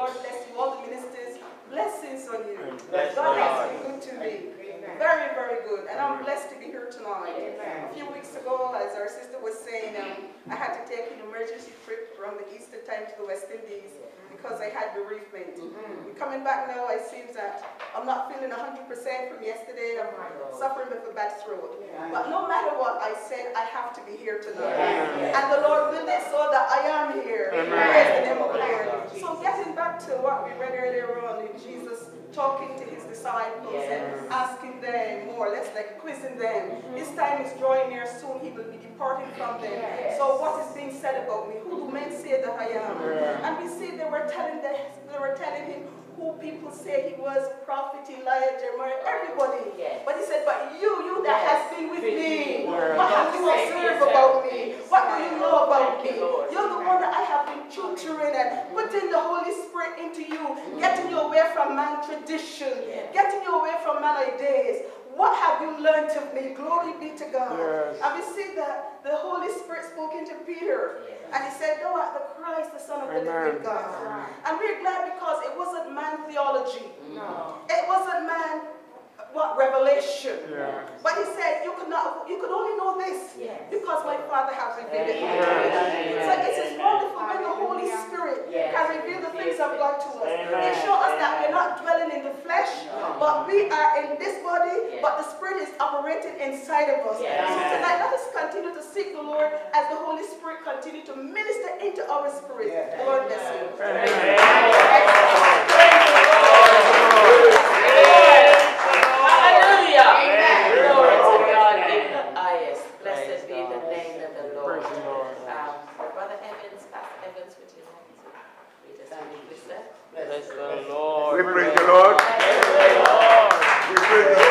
Lord bless you, all the ministers. Blessings on you. Bless God the has been good to me. Very, very good. And I'm blessed to be here tonight. A few weeks ago, as our sister was saying, um, I had to take an emergency trip from the Easter time to the West Indies because I had bereavement. Mm-hmm. Coming back now, it seems that I'm not feeling 100% from yesterday. I'm suffering with a bad throat. But no matter what, I said I have to be here tonight. And the Lord will it so that I am here. Praise the name of the Lord. So getting back to what we read earlier on in Jesus talking to his disciples and asking them more, let's like quizzing them. His time is drawing near soon. He will be departing from them. So what is being said about me? Who do men say that I am? And we see they were telling them, they were telling him who people say he was, prophet Elijah, Jeremiah, everybody. Yes. But he said, but you, you that Yes. has been with me, what have you observed about me? What do you know about me? you you're the one that I have been tutoring and putting the Holy Spirit into you, getting you away from man tradition, getting you away from man ideas. What have you learned of me? Glory be to God. Yes. And we see that the Holy Spirit spoke into Peter. Yes. And he said, Thou art the Christ, the Son of the Amen. living God. And we're glad because it wasn't man theology. No. It wasn't man what revelation. Yeah. But he said you could not you could only know this Yes. because my Father has revealed it. Amen. me. So it is wonderful when the Holy Spirit Yes. can reveal the things of God to us. Amen. It shows us that we're not dwelling in the flesh, but we are in this body, Yes. but the Spirit is operating inside of us. Yes. So tonight let us continue to seek the Lord as the Holy Spirit continue to minister into our spirit. The Lord bless you. Hallelujah. Amen. Glory to God in the highest. Blessed be the name of the Lord. Praise. Um, Brother Evans, Pastor Evans, would you like to read us a little bit? Bless the Lord. We praise the Lord. Praise the Lord. We praise the Lord.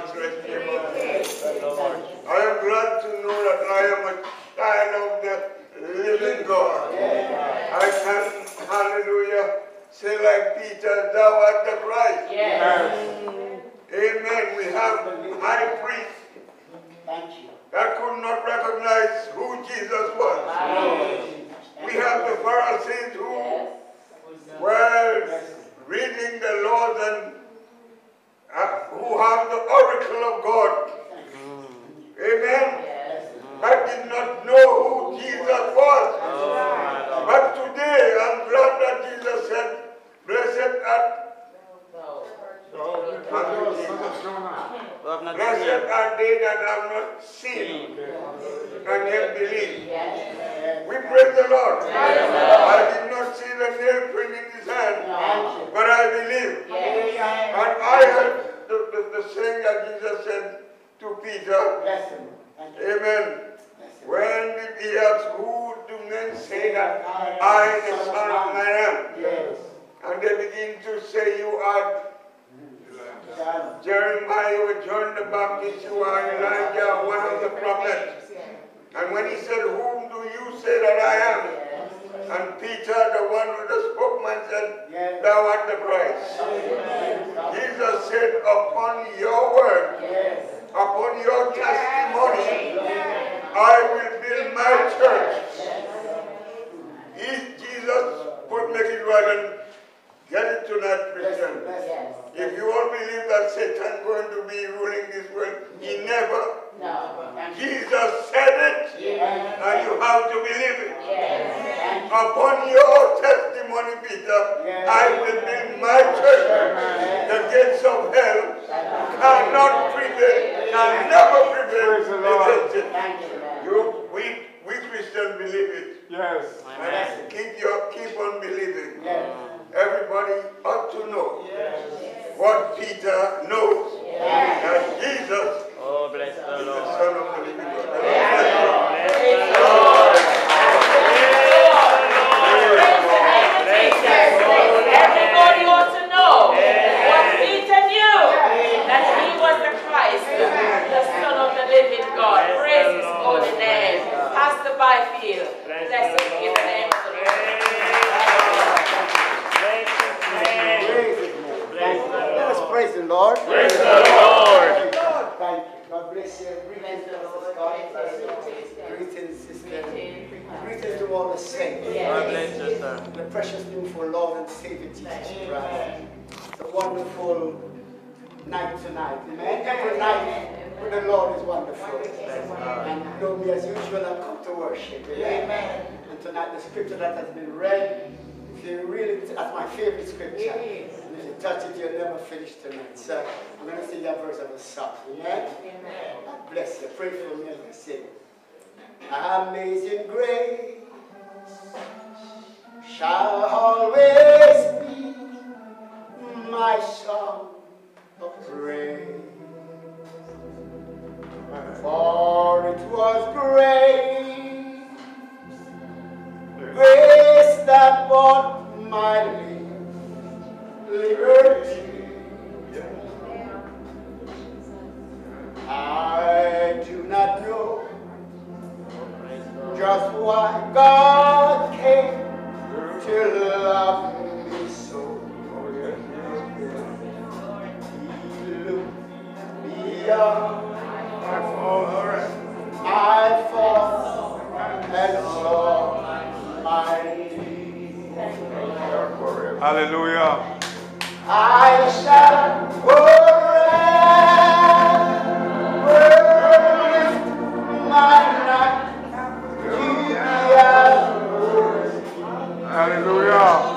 I am glad to know that I am a child of the living God. I can, hallelujah, say like Peter, thou art the Christ. Yes. Amen. We have high priest. That could not recognize who Jesus was. We have the Pharisees who yes. were reading the laws and who have the oracle of God. Amen. Yes. But did not know who Jesus was. Oh, but today I'm glad that Jesus said, Blessed are Blessed are they that have not seen and yet believe. We praise the Lord. I did not see the nail print in his hand, but I believe. And I have the, the, the saying that Jesus said to Peter, Bless him. Amen. Bless him. When he asked, Who do men say that I, the Son of Man, am? Yes. And they begin to say, You are. Jeremiah, you are John the Baptist, you are Elijah, one of the prophets. And when he said, Whom do you say that I am? And Peter, the one with the spokesman, said, Yes. Thou art the Christ. Jesus said, Upon your word, Yes. upon your testimony, I will build my church. He, Jesus, put make it right and get it tonight, Bless him. Christian. Bless him. If you all believe that Satan going to be ruling this world, he never. Jesus said it, and you have to believe it. Upon your testimony, Peter, I will build my church. The gates of hell cannot prevail, can never prevail Praise the Lord. against it. Thank you, man. You, we, we Christians believe it. Yes. And keep your, keep on believing. Yes. Everybody ought to know what Peter knows. That Jesus Oh, bless the is the Lord. Son of the living God. Bless the Lord. Everybody ought to know what Peter knew, that he was the Christ, the Son of the living God. Praise his holy name. Pastor Byfield, blessed be the name of the Lord. Bless his name. Praise his name. Thank you. Let us praise the Lord. Praise the Lord. Thank you. Thank you. God bless you. Greetings, Bless the Pastor Lord. Scott. Praise the Lord. Greetings, sister. Greetings. Greetings to all the saints. God bless you, sir. The precious name for Lord and Savior Jesus Christ. It's a wonderful night tonight. Amen. Every night with the Lord is wonderful. And know me as usual, I've come to worship. Amen. And tonight the scripture that has been read, if you really, that's my favorite scripture. And if you touch it, you'll never finish tonight. So I'm going to sing that verse of a song. Amen. God bless you. Pray for me as I sing. Amazing grace shall always be my song of praise. For it was grace, grace that bought my liberty. I do not know just why God came to love me so. He looked beyond Hallelujah. I shall forever Hallelujah.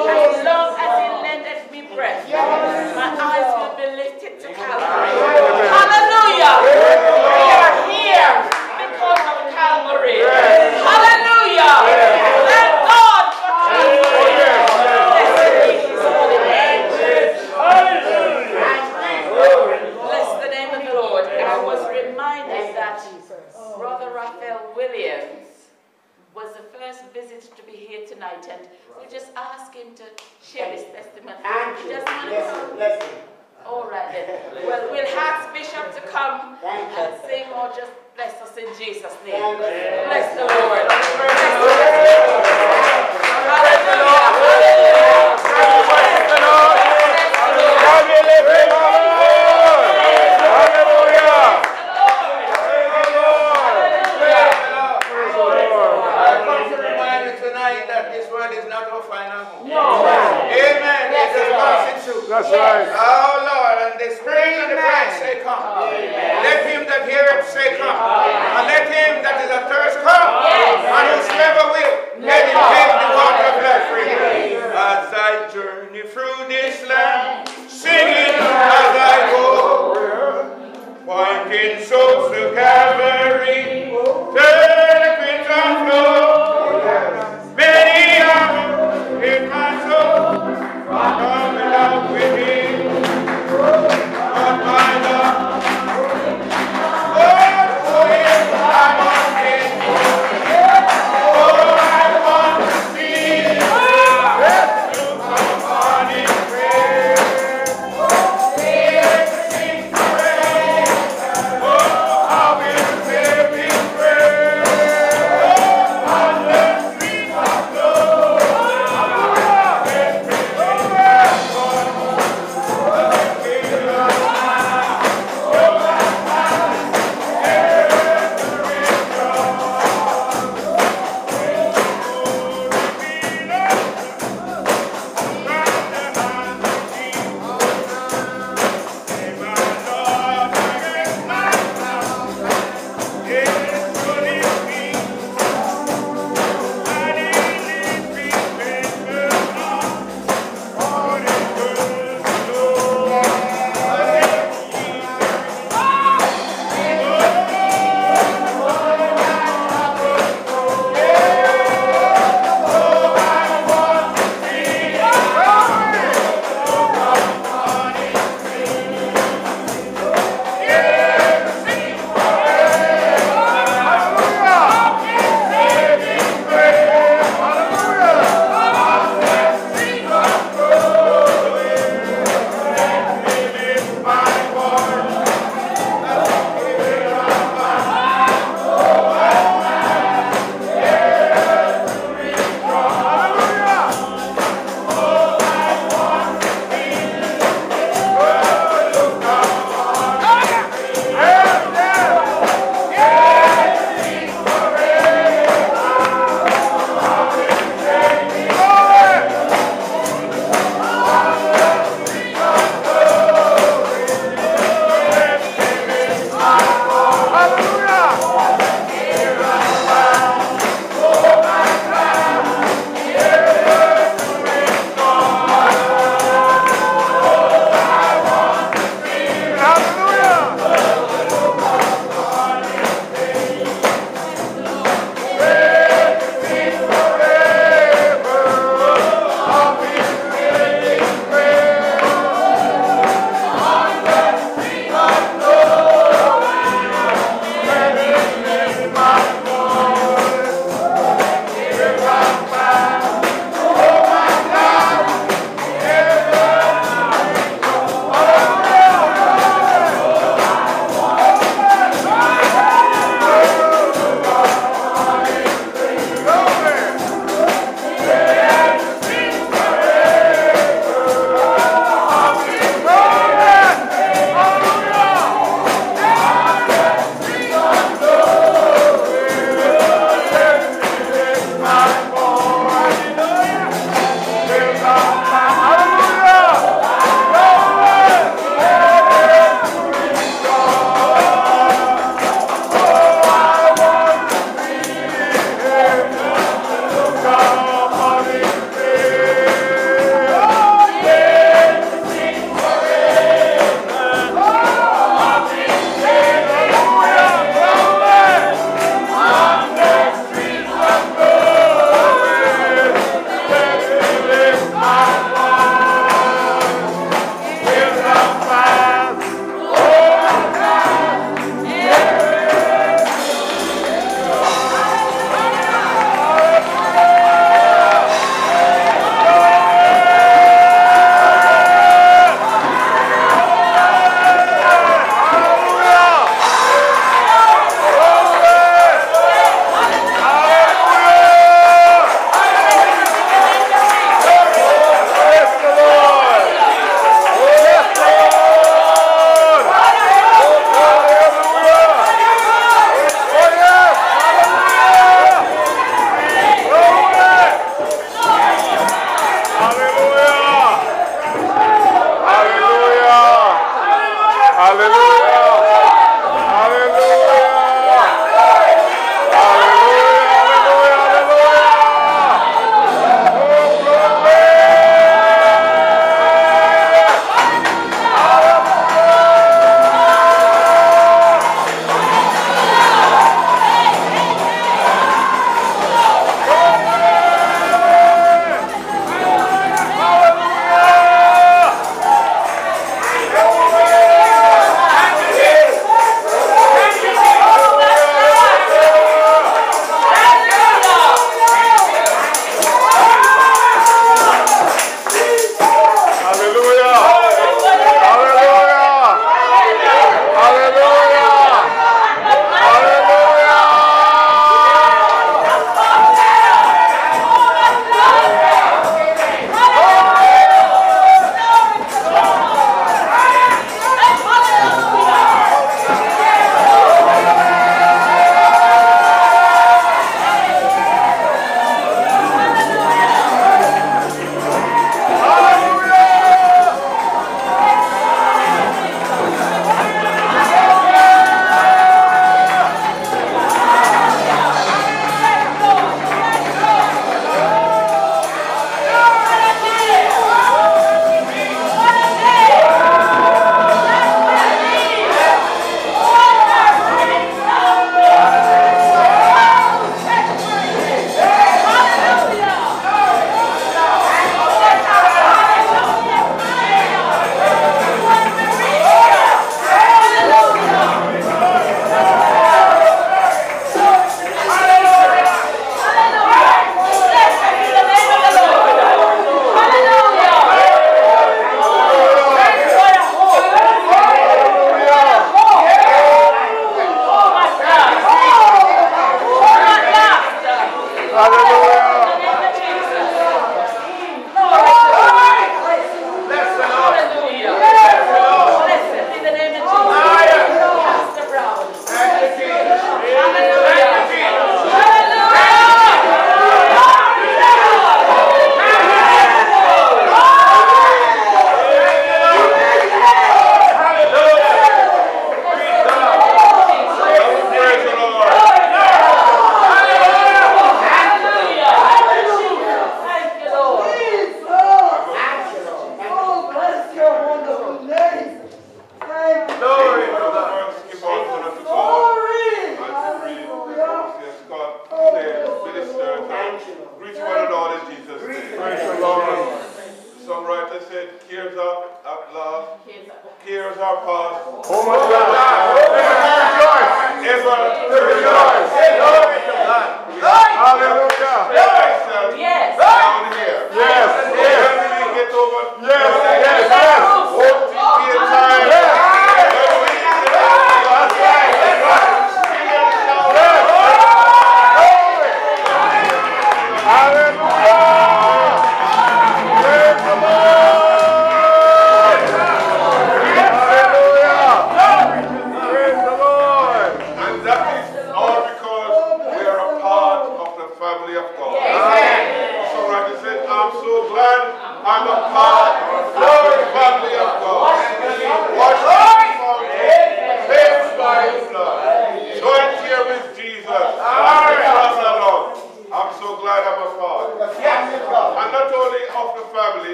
as long as he lendeth me breath.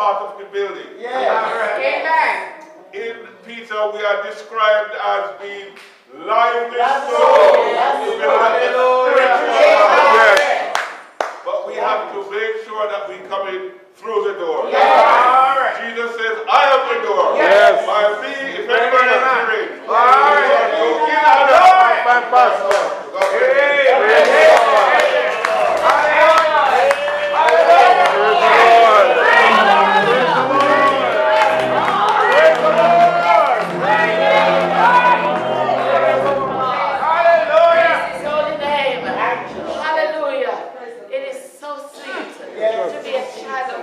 Part of the building. Yeah. In Peter, we are described as being lively That's souls. right. That's to build up the Hallelujah. spiritual house. Yes. But we have to make sure that we come in through the door. Yes. Jesus says, I am the door. Yes. By me, if anybody entering, All right. you shall go in and out. My pastor. God bless you.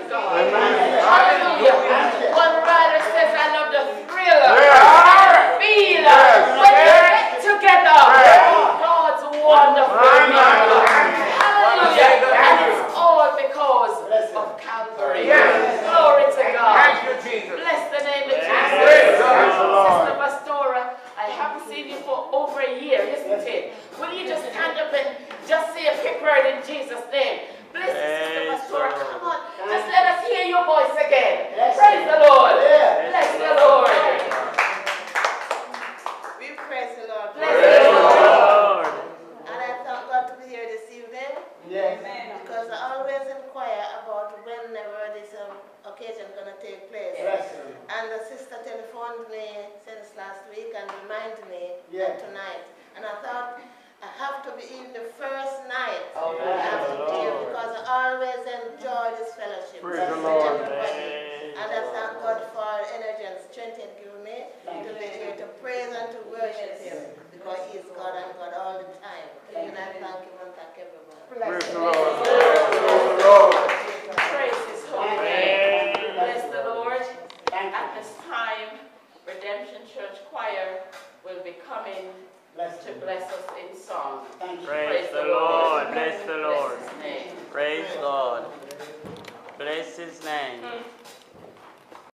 Child of God. Hallelujah. One writer says, I love the thrill, the feel, when you get together. God's wonderful love. Hallelujah. And it's all because of Calvary. Glory to God. Thank you, Jesus. Bless the name of Jesus. Praise the Lord. Sister Pastora, I haven't seen you for over a year, isn't it? Will you just stand up and just say a quick word in Jesus' name? Bless you, Sister Praise Pastora. the Come on. Just let us hear your voice again. Bless Praise you. the Lord. Yeah. Bless the Lord. We praise the Lord. Bless the Lord. Lord. And I thank God to be here this evening Yes. because I always inquire about whenever this um, occasion going to take place. Bless you. And the sister telephoned me since last week and reminded me Yeah. tonight. And I thought I have to be in the first night. Oh, I have to be here because I always enjoy this fellowship. Praise the Lord. everybody. And I thank God for energy and strength He has given me to be here to praise and to worship Him because He is God and God all the time. And I thank Him and thank everyone. Praise the Lord. Praise Church Choir will be coming Bless to bless us in song. Thank you. Praise the Lord. Bless the Bless Lord. His name. Praise God. Bless his name. Hmm.